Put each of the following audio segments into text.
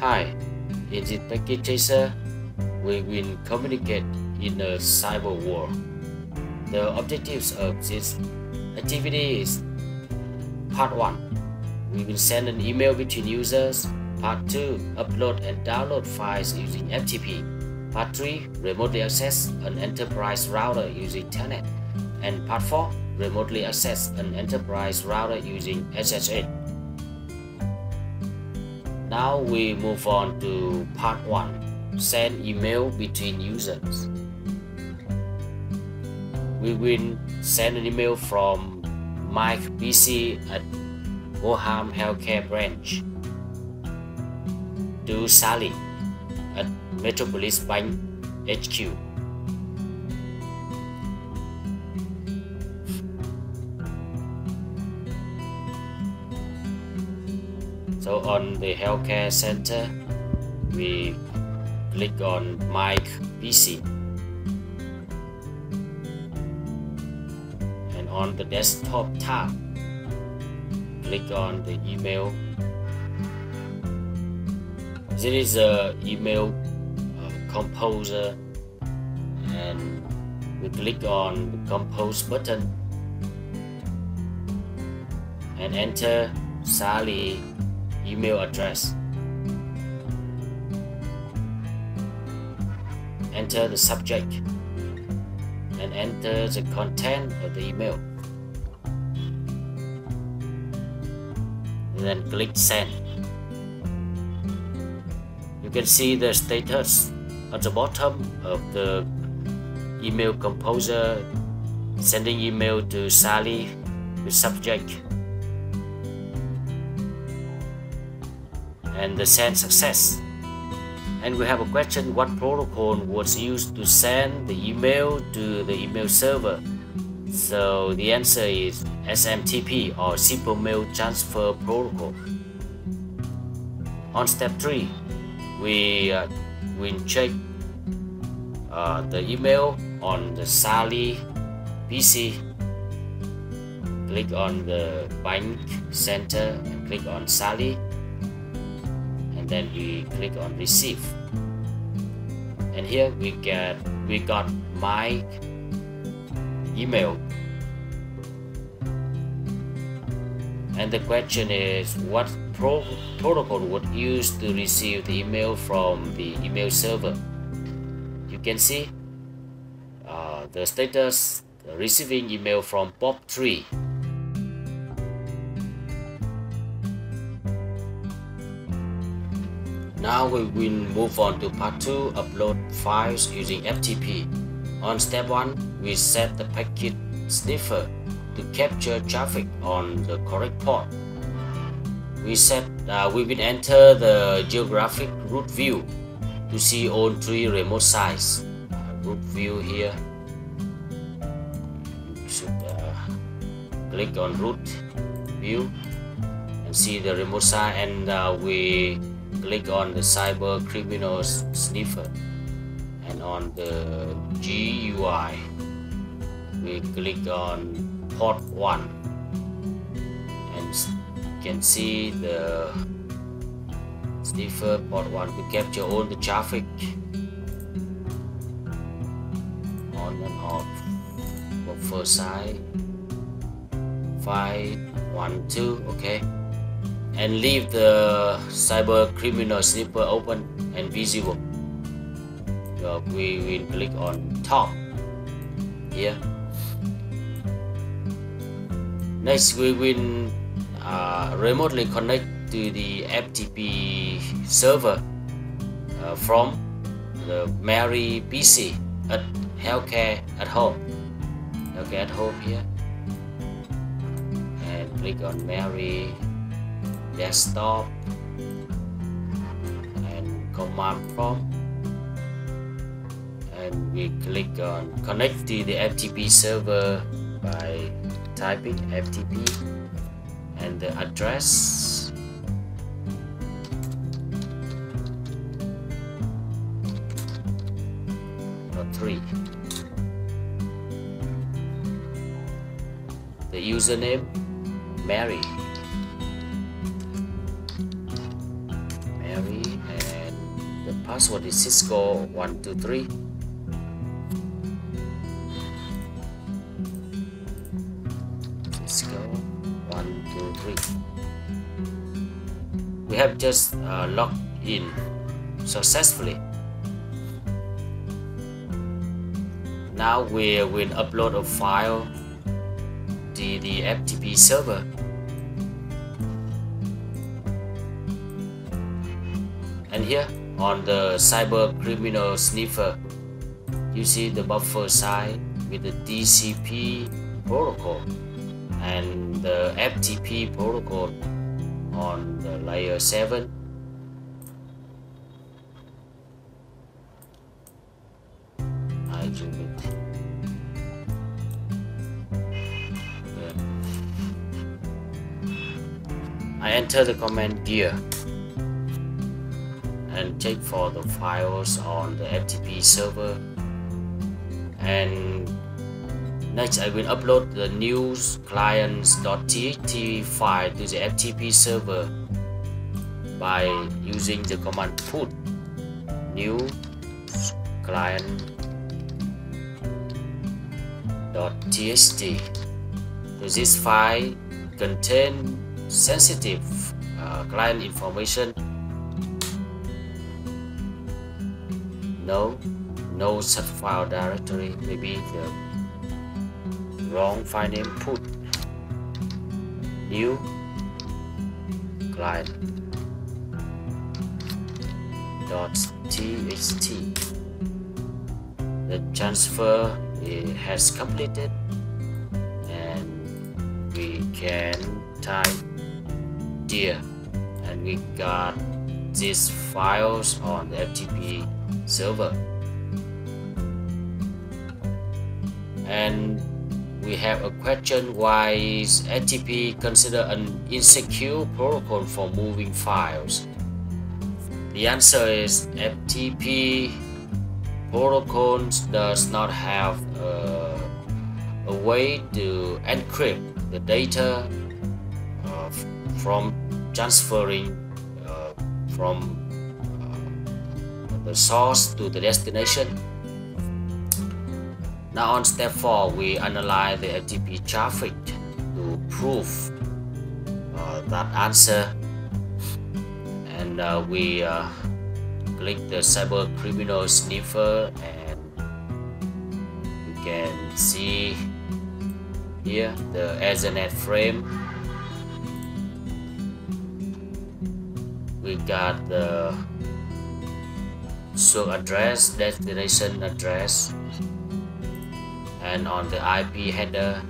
Hi, in this packet tracer, we will communicate in a cyber world. The objectives of this activity is Part 1. We will send an email between users. Part 2. Upload and download files using FTP. Part 3. Remotely access an enterprise router using Telnet. And Part 4. Remotely access an enterprise router using SSH. Now we move on to part 1. Send email between users. We will send an email from Mike PC at Gotham Healthcare Branch to Sally at Metropolis Bank HQ. So on the healthcare center, we click on Mike PC. And on the desktop tab, click on the email. This is a email uh, composer and we click on the compose button and enter Sally email address. Enter the subject and enter the content of the email. And then click send. You can see the status at the bottom of the email composer sending email to Sally with subject and the send success. And we have a question what protocol was used to send the email to the email server? So the answer is SMTP or Simple Mail Transfer Protocol. On step 3, we uh, will check uh, the email on the Sally PC. Click on the bank center and click on Sally then we click on receive. And here we get we got my email. And the question is what pro protocol would use to receive the email from the email server? You can see uh, the status receiving email from POP3 Now we will move on to part 2 upload files using FTP. On step 1, we set the packet sniffer to capture traffic on the correct port. We set uh, we will enter the geographic route view to see all three remote sites. Route view here. Should uh, click on route view and see the remote site and uh, we click on the cyber criminals sniffer and on the GUI we click on port 1 and you can see the sniffer port 1 we capture all the traffic on and off. For first side 512 okay and leave the cyber criminal sniffer open and visible. So we will click on top here. Next, we will uh, remotely connect to the FTP server uh, from the Mary PC at Healthcare at Home. Healthcare at Home here, and click on Mary desktop and command prompt. And we click on connect to the FTP server by typing FTP and the address. Three. The username Mary password is Cisco 123 Cisco 123 we have just uh, logged in successfully. Now we will upload a file to the FTP server. And here on the cyber criminal sniffer. You see the buffer side with the TCP protocol and the FTP protocol on the layer 7 I zoom it I enter the command gear and check for the files on the FTP server. And next I will upload the news clients.txt file to the FTP server by using the command put new client.txt so this file contains sensitive uh, client information no no such file directory. Maybe the wrong file name put. New client. Dot txt the transfer has completed and we can type dear and we got these files on the FTP server and we have a question why is FTP considered an insecure protocol for moving files? The answer is FTP protocols does not have a, a way to encrypt the data uh, from transferring uh, from the source to the destination. Now on step 4, we analyze the FTP traffic to prove uh, that answer and uh, we uh, click the cyber criminal sniffer and you can see here the Ethernet frame we got the source address destination address. And on the IP header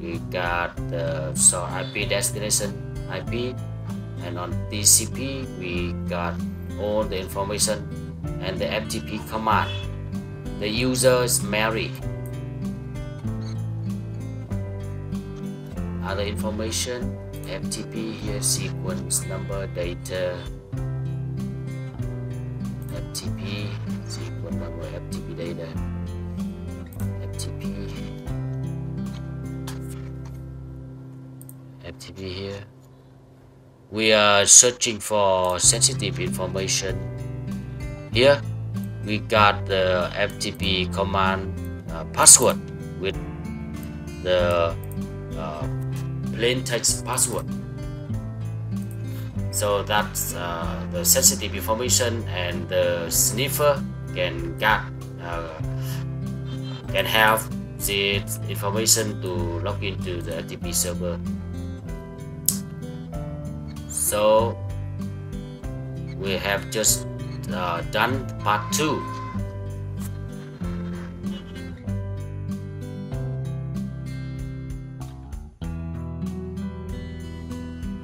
we got the source IP destination IP and on TCP we got all the information and the FTP command. The user is Mary other information FTP here sequence number data FTP here. We are searching for sensitive information. Here we got the FTP command uh, password with the uh, plain text password. So that's uh, the sensitive information and the sniffer can get uh, can have the information to log into the FTP server so we have just uh, done part 2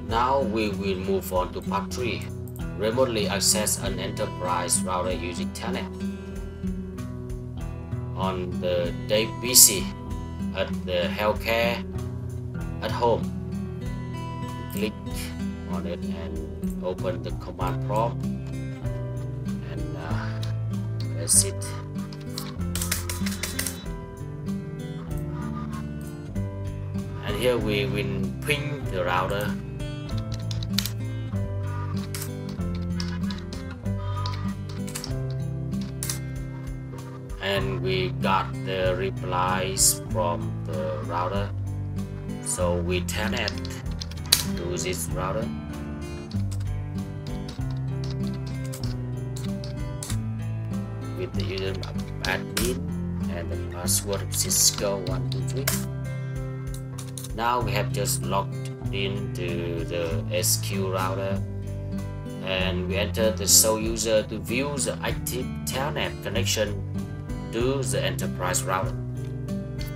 Now we will move on to part 3 remotely access an enterprise router using Telnet. On the day PC at the healthcare at home on it and open the command prompt and uh, that's it. And here we will ping the router. And we got the replies from the router. So we telnet to this router with the user admin and the password cisco123 now we have just logged into the HQ router and we enter the sole user to view the active telnet connection to the enterprise router.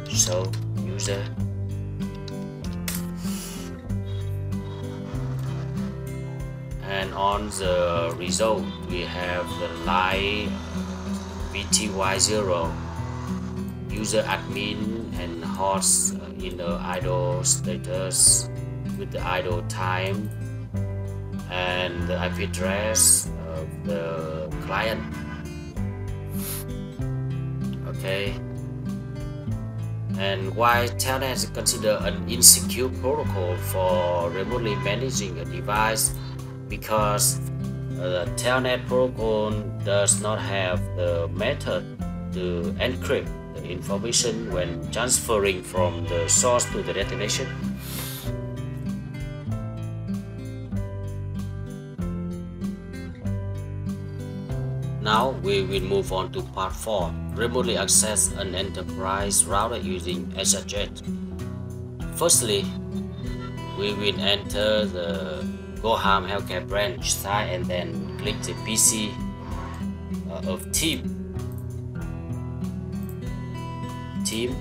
So user and on the result we have the line VTY0 user admin and host uh, in the idle status with the idle time and the IP address of the client. Okay. And why Telnet is considered an insecure protocol for remotely managing a device? Because Uh, the Telnet protocol does not have the method to encrypt the information when transferring from the source to the destination Now we will move on to part 4, remotely access an enterprise router using SSH. Firstly, we will enter the Gotham Healthcare branch site and then click the PC uh, of team. Team,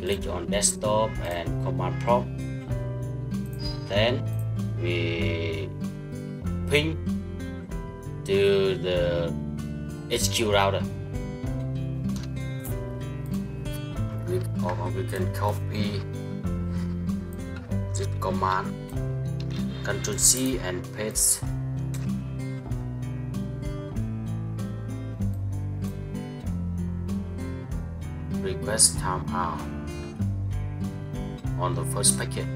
click on desktop and command prompt. Then we ping to the HQ router. We, or we can copy this command Ctrl C and paste request timeout uh, on the first packet.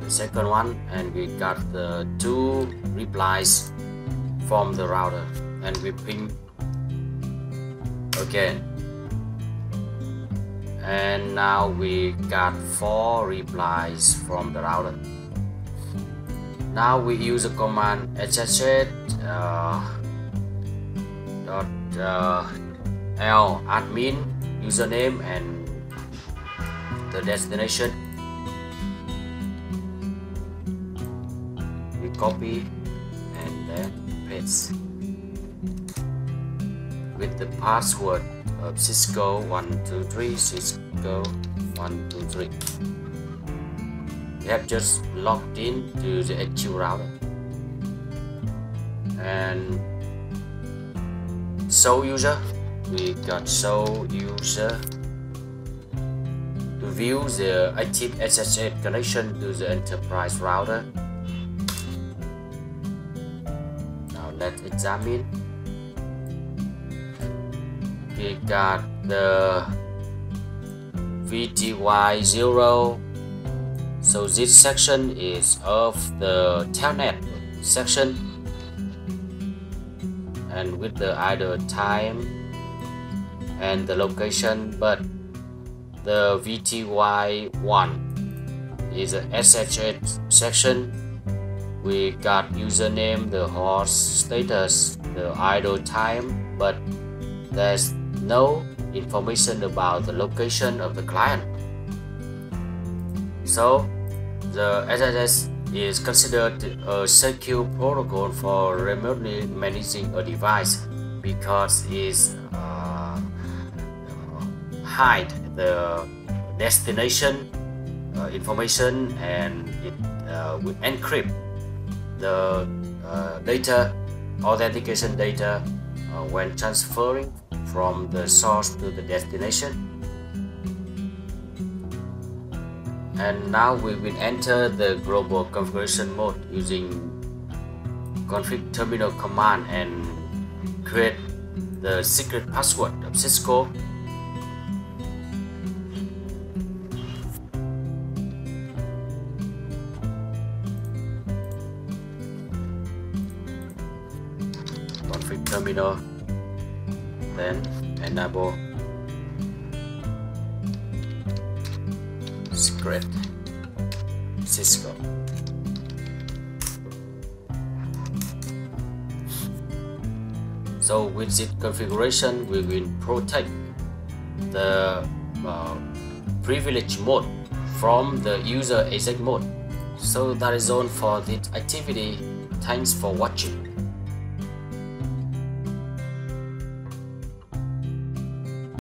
The second one and we got the two replies from the router and we ping. Again and now we got four replies from the router. Now we use the command ssh uh, dot uh, l admin username and the destination. We copy and then paste with the password of Cisco 123 Cisco 123 we have just logged in to the HQ router. And sole user we got sole user to view the active SSH connection to the enterprise router. Now let's examine we got the VTY0 so this section is of the telnet section. And with the either time and the location but the VTY1 is a SSH section. We got username the host status the idle time but there's no information about the location of the client. So the SSH is considered a secure protocol for remotely managing a device because it uh, hide the destination uh, information and it uh, will encrypt the uh, data authentication data uh, when transferring from the source to the destination. And now we will enter the global configuration mode using config terminal command and create the secret password of Cisco. Config terminal enable secret Cisco. So with this configuration we will protect the uh, privilege mode from the user exec mode. So that is all for this activity. Thanks for watching